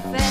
fair.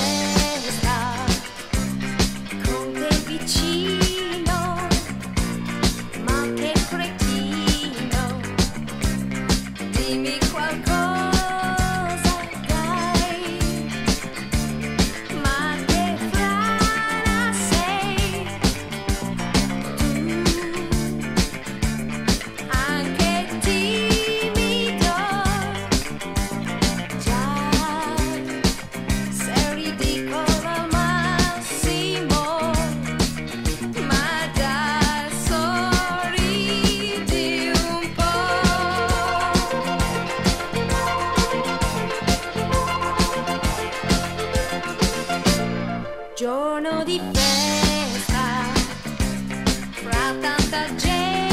giorno di festa fra tanta gente.